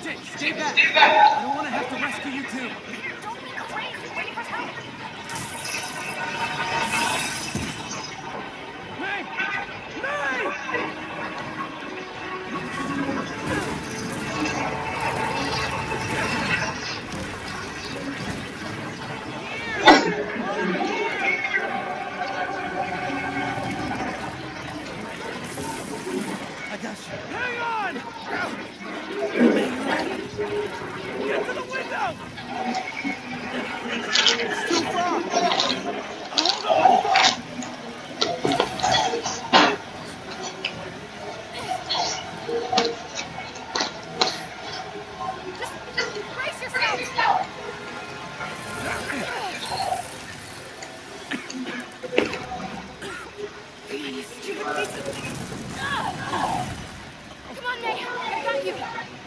MJ, stay back. I don't want to have to rescue you too. Come on, May. I got you.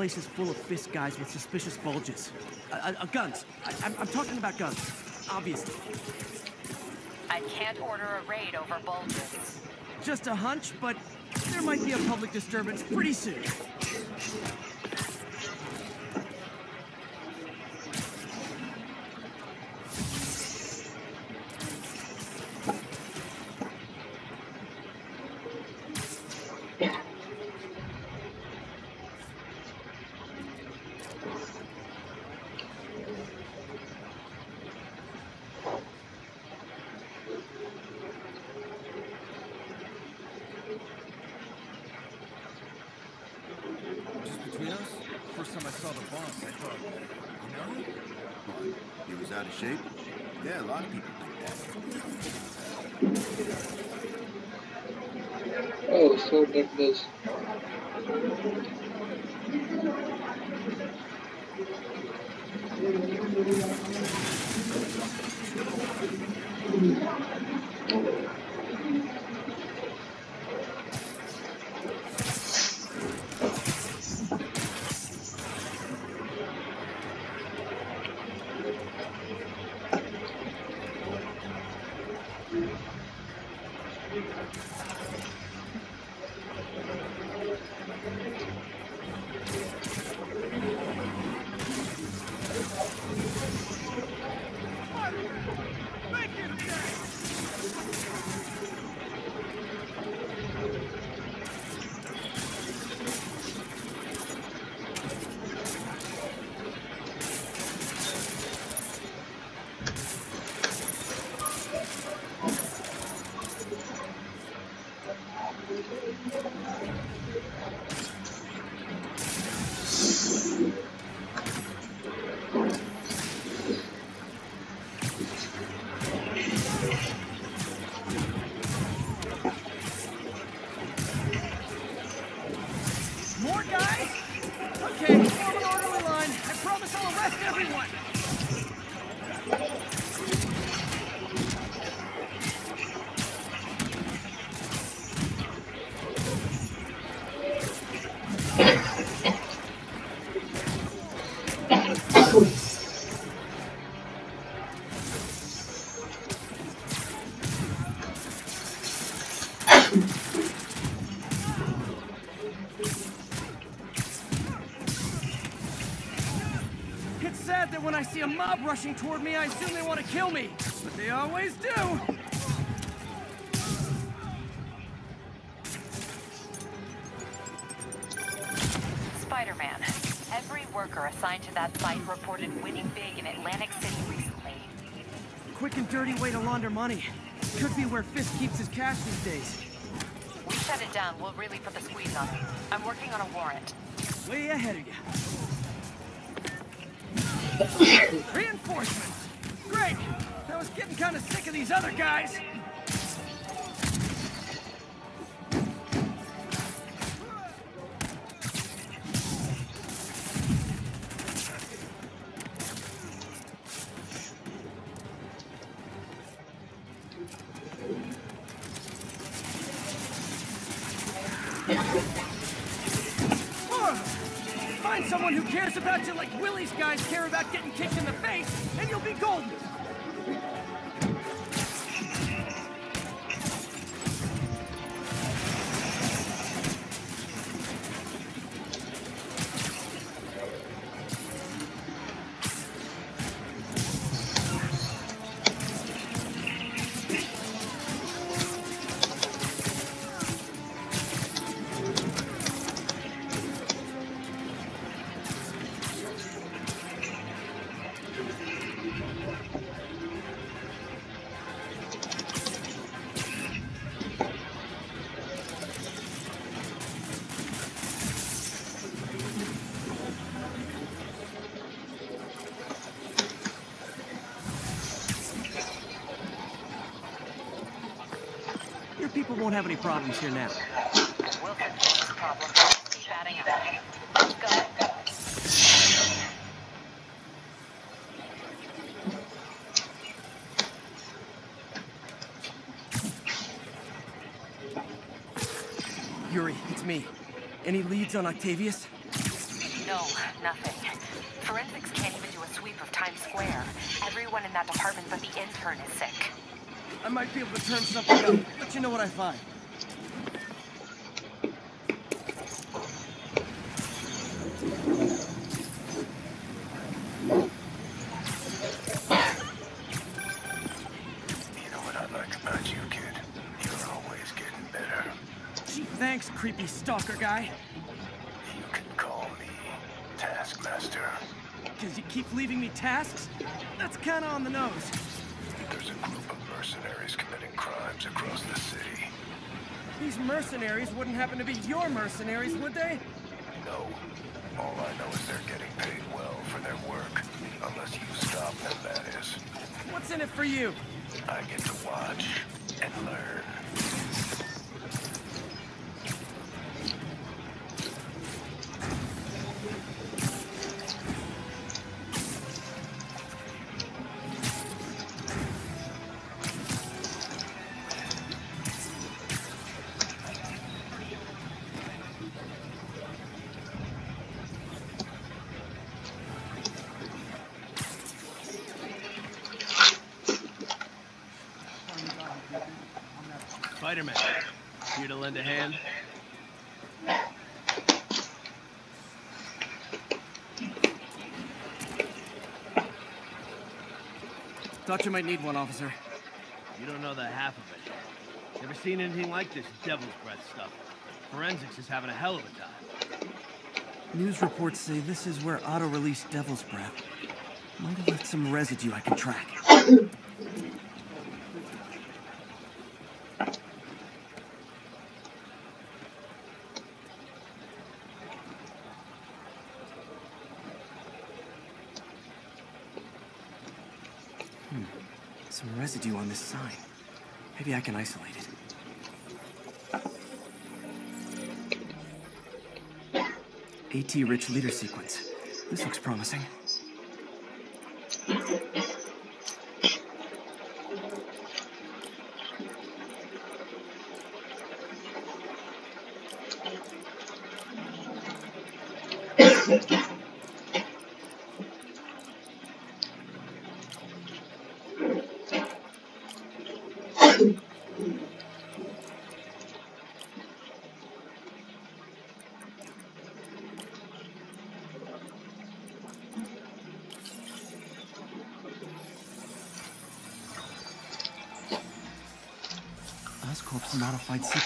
Place is full of Fisk guys with suspicious bulges. Uh, uh, guns. I, I'm, I'm talking about guns. Obviously. I can't order a raid over bulges. Just a hunch, but there might be a public disturbance pretty soon. Just between us, first time I saw the boss, I thought, you know? What? He was out of shape? Yeah, a lot of people think that. Oh, so that does. Make rushing toward me, I assume they want to kill me. But they always do. Spider-Man. Every worker assigned to that site reported winning big in Atlantic City recently. Quick and dirty way to launder money. Could be where Fisk keeps his cash these days. We shut it down, we'll really put the squeeze on him. I'm working on a warrant. Way ahead of you. Reinforcements! Great! I was getting kind of sick of these other guys. Willie's guys care about getting won't have any problems here now. We'll fix this problem. Keep adding up. Let's go. Yuri, it's me. Any leads on Octavius? No, nothing. Forensics can't even do a sweep of Times Square. Everyone in that department but the intern is sick. I might be able to turn something up. Let you know what I find. You know what I like about you, kid? You're always getting better. Gee, thanks, creepy stalker guy. You can call me Taskmaster. Because you keep leaving me tasks? That's kind of on the nose. Across the city. These mercenaries wouldn't happen to be your mercenaries, would they? No. All I know is they're getting paid well for their work. Unless you stop them, that is. What's in it for you? I get to watch and learn. Spider-Man. Here to lend a hand? Thought you might need one, officer. You don't know the half of it. Never seen anything like this devil's breath stuff. Forensics is having a hell of a time. News reports say this is where Otto released Devil's Breath. Might have left some residue I can track. Hmm. Some residue on this sign. Maybe I can isolate it. AT rich leader sequence. This looks promising.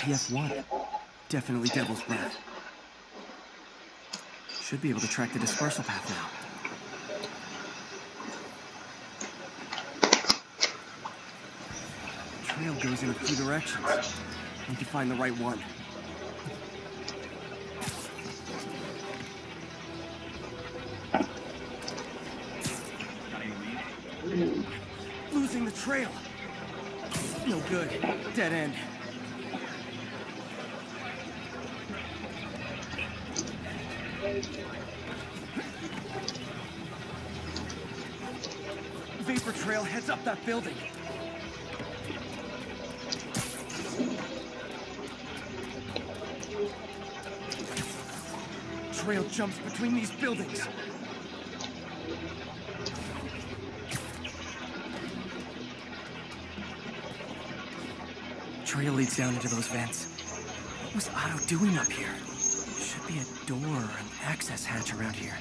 PF1. Definitely Devil's Breath. Should be able to track the dispersal path now. trail goes in a few directions. Need to find the right one. Losing the trail. No good. Dead end. That building. Trail jumps between these buildings. Trail leads down into those vents. What was Otto doing up here? Should be a door or an access hatch around here.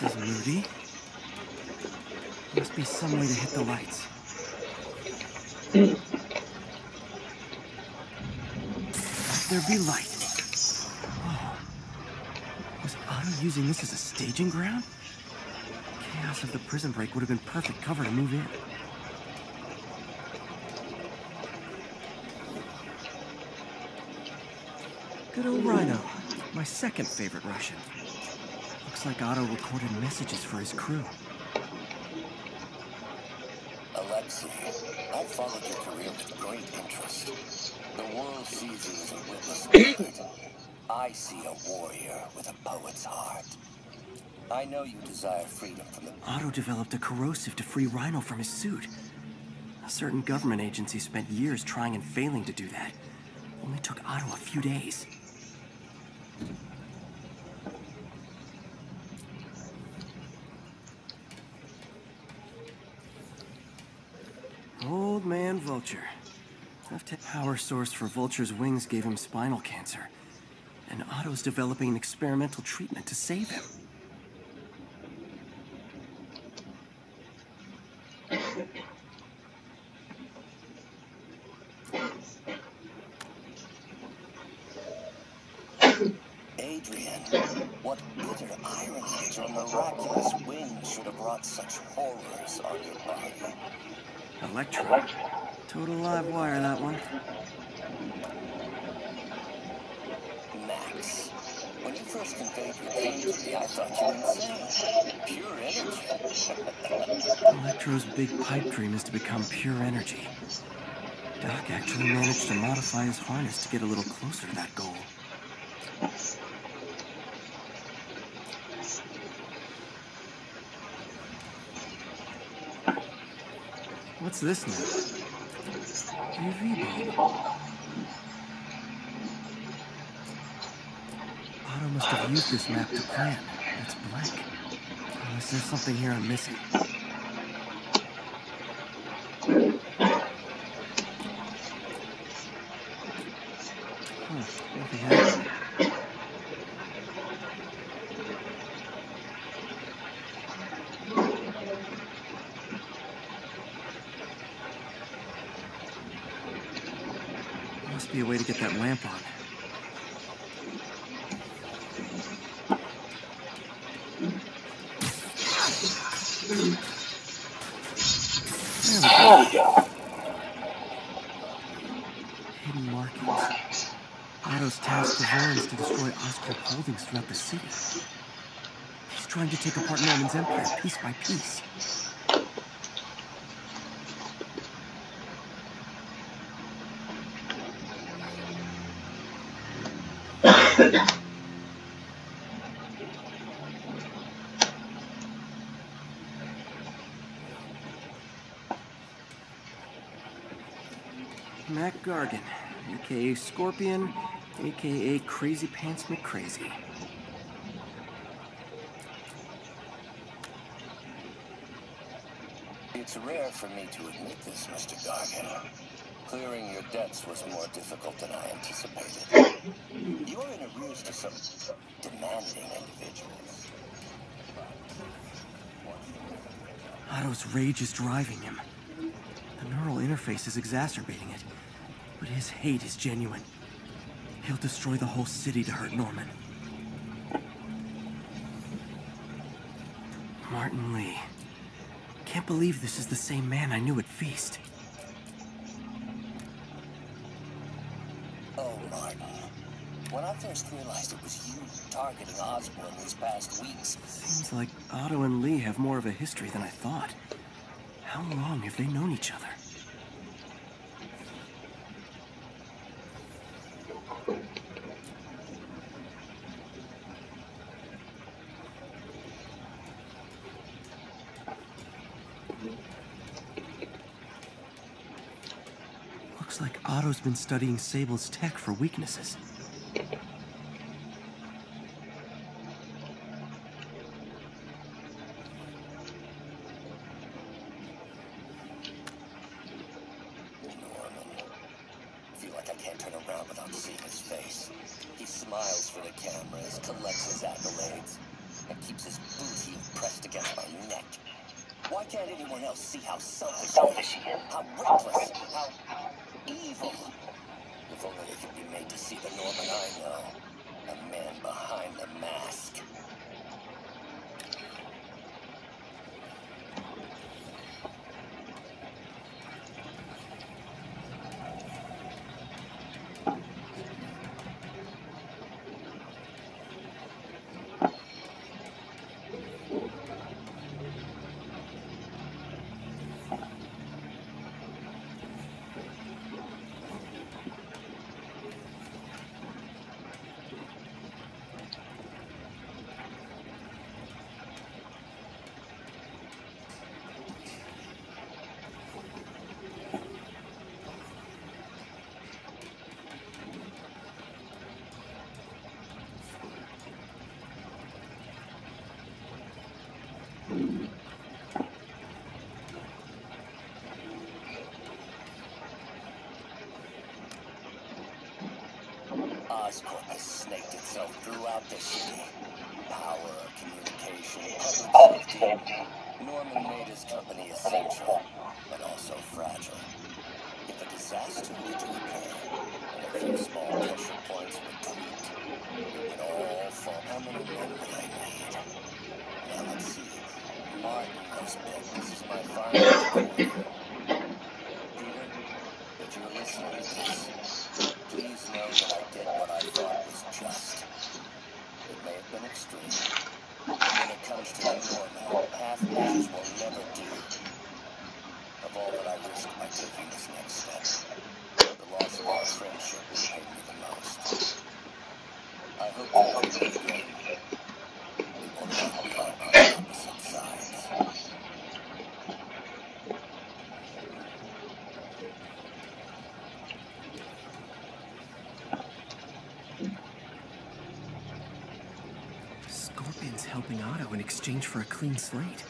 This is moody. Must be some way to hit the lights. There be light. Oh. Was Otto using this as a staging ground? Chaos of the prison break would have been perfect cover to move in. Good old Rhino. My second favorite Russian. Looks like Otto recorded messages for his crew. Alexei, I've followed your career with great interest. The world sees you as a witless coward. I see a warrior with a poet's heart. I know you desire freedom from the Otto developed a corrosive to free Rhino from his suit. A certain government agency spent years trying and failing to do that. Only took Otto a few days. Old man Vulture. Enough power source for Vulture's wings gave him spinal cancer. And Otto's developing an experimental treatment to save him. Adrian, what bitter irony that your miraculous wings should have wrought such horrors on your body. Electro. Total live wire, that one. Max, when you first I thought you were. Pure energy. Electro's big pipe dream is to become pure energy. Doc actually managed to modify his harness to get a little closer to that goal. What's this now? UV. Must have used this map to plan. It's blank. Unless there's something here I'm missing. Must be a way to get that lamp on. To destroy Oscorp holdings throughout the city. He's trying to take apart Norman's empire piece by piece. Mac Gargan, aka Scorpion, AKA Crazy Pants McCrazy. It's rare for me to admit this, Mr. Gargan. Clearing your debts was more difficult than I anticipated. You're in a arrears to some demanding individuals. Otto's rage is driving him. The neural interface is exacerbating it, but his hate is genuine. He'll destroy the whole city to hurt Norman. Martin Li. Can't believe this is the same man I knew at Feast. Oh, Martin. When I first realized it was you targeting Osborn these past weeks, Seems like Otto and Li have more of a history than I thought. How long have they known each other? Looks like Otto's been studying Sable's tech for weaknesses. Norman. Feel like I can't turn around without seeing his face. He smiles for the cameras, collects his accolades, and keeps his boot heel pressed against my neck. Why can't anyone else see how selfish, he is? How reckless, how evil? If only they could be made to see the Norman I know. A man behind the mask. Oscorp has snaked itself throughout the city. Power, of communication, public oh. safety. Norman made his company essential, but also fragile. If a disaster were to occur, and a few small pressure points were tweaked, it would all fall. Many men would I need? Now let's see. Martin has. This is my final recording. Peter, if you're listening to this, please know that I did what I thought was just. It may have been extreme. But when it comes to Norman, half measures will never do. Of all that I risked by taking this next step, the loss of our friendship will pain me the most. I hope that we meet again. We will not be on opposite sides. Scorpion's helping Otto in exchange for a clean slate.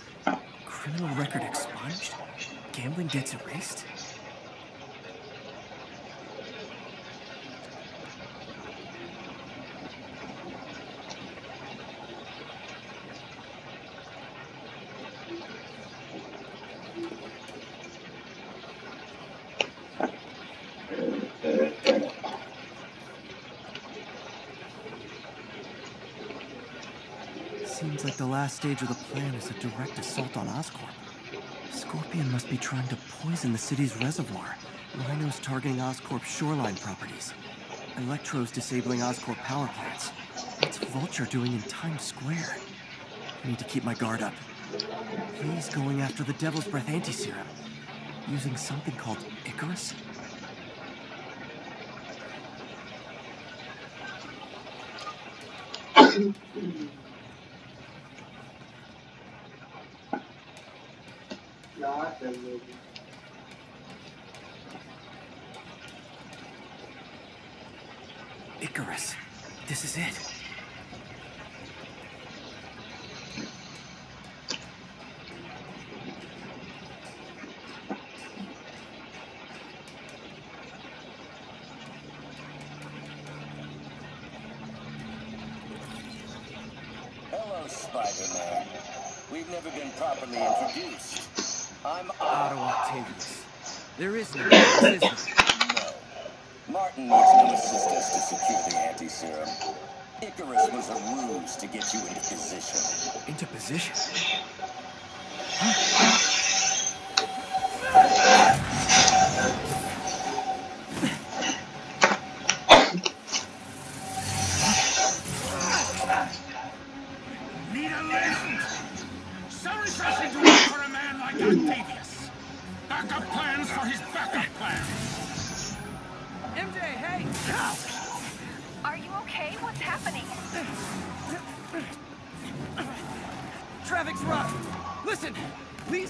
Criminal record expunged? Gambling debts erased? Seems like the last stage of the plan is a direct assault on Oscorp. Scorpion must be trying to poison the city's reservoir. Rhino's targeting Oscorp's shoreline properties. Electro's disabling Oscorp power plants. What's Vulture doing in Times Square? I need to keep my guard up. He's going after the Devil's Breath anti-serum. Using something called Icarus? Icarus. This is it. Hello, Spider-Man. We've never been properly introduced. I'm Otto Octavius. There is no Icarus, is there? No. Martin needs no assistance to secure the anti-serum. Icarus was a ruse to get you into position. Into position. Need a legend. So refreshing to work for a man like Octavius.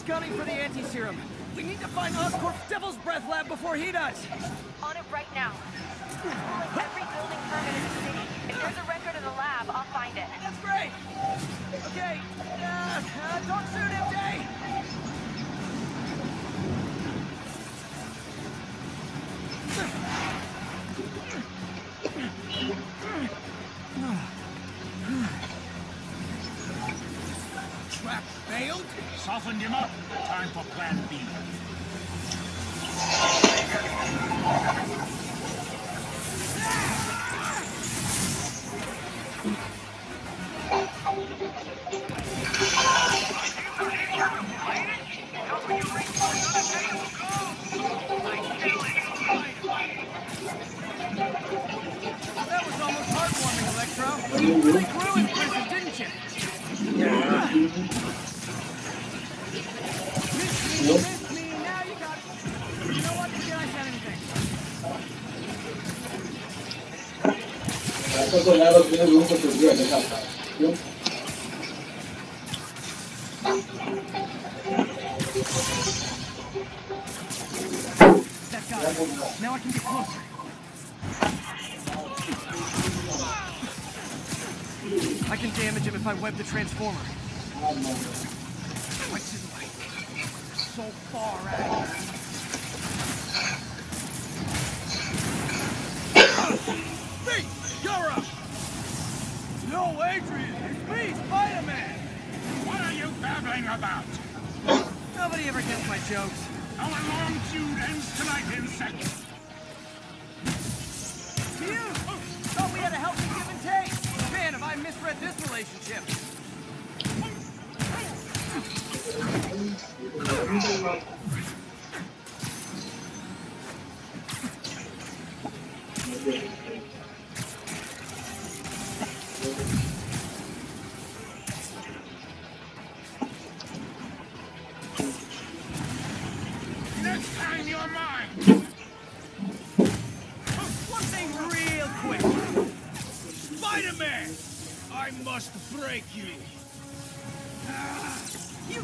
Gunning for the anti-serum. We need to find Oscorp's Devil's Breath lab before he does. On it right now. Pulling every building permit in the city. If there's a record of the lab, I'll find it. That's great. Okay, uh, uh, talk soon, MJ. Trap failed. Softened him up. Time for plan B. if I web the transformer. Is like so far out. Me! You're up! No, Adrian! It's me, Spider-Man! What are you babbling about? Nobody ever gets my jokes. Our long feud ends tonight, insect.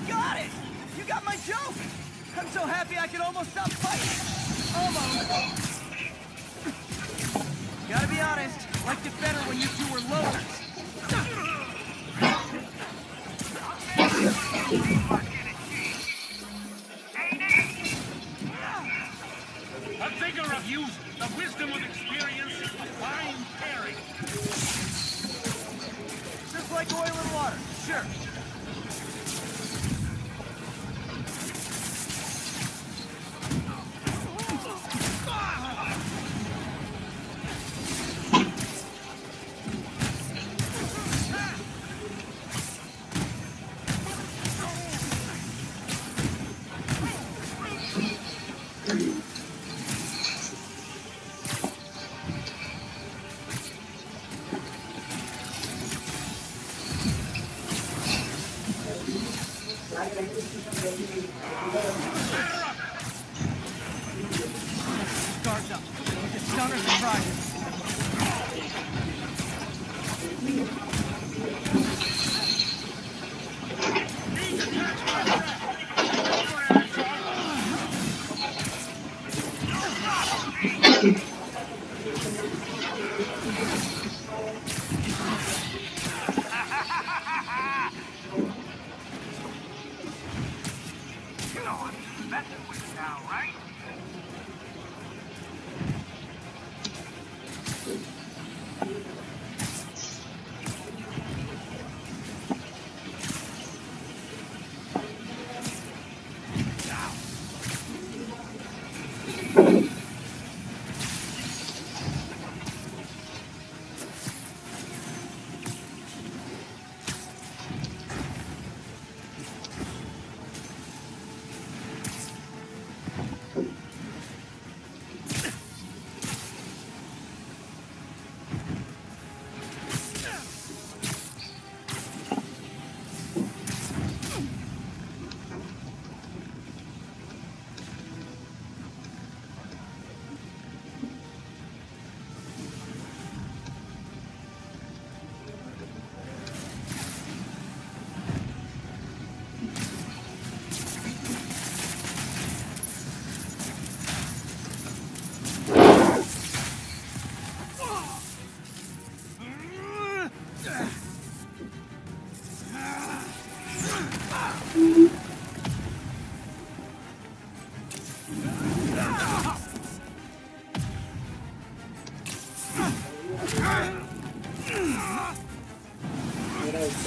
Got it! You got my joke! I'm so happy I could almost stop fighting. Almost. Gotta be honest, liked it better when you two were loners. A vigor of youth, the wisdom of experience, a fine pairing. Just like oil and water, sure. Thank you.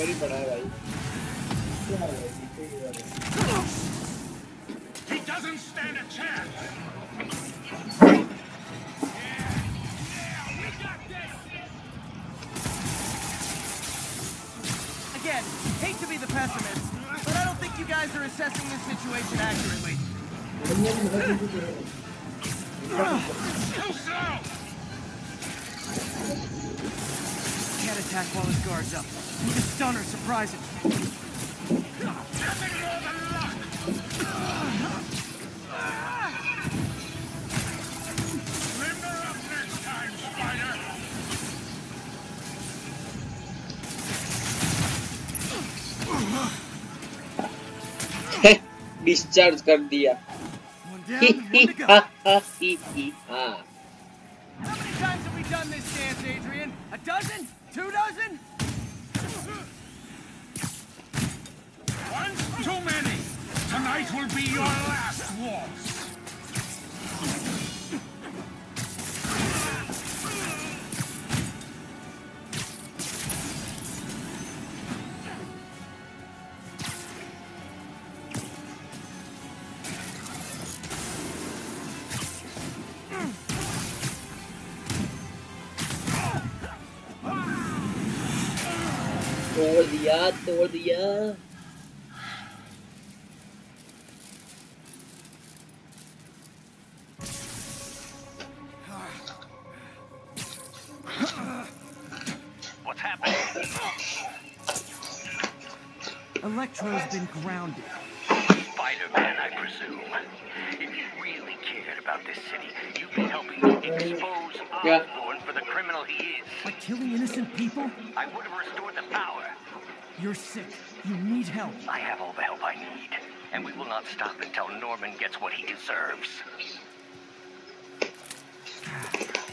ही पड़ा है भाई। Discharge कर दिया Too many. Tonight will be your last waltz. What's happening? Electro's been grounded. Spider-Man, I presume. If you really cared about this city, you'd be helping to expose yeah. For the criminal he is. But killing innocent people? I would have restored the power. You're sick. You need help. I have all the help I need, and we will not stop until Norman gets what he deserves. Ah.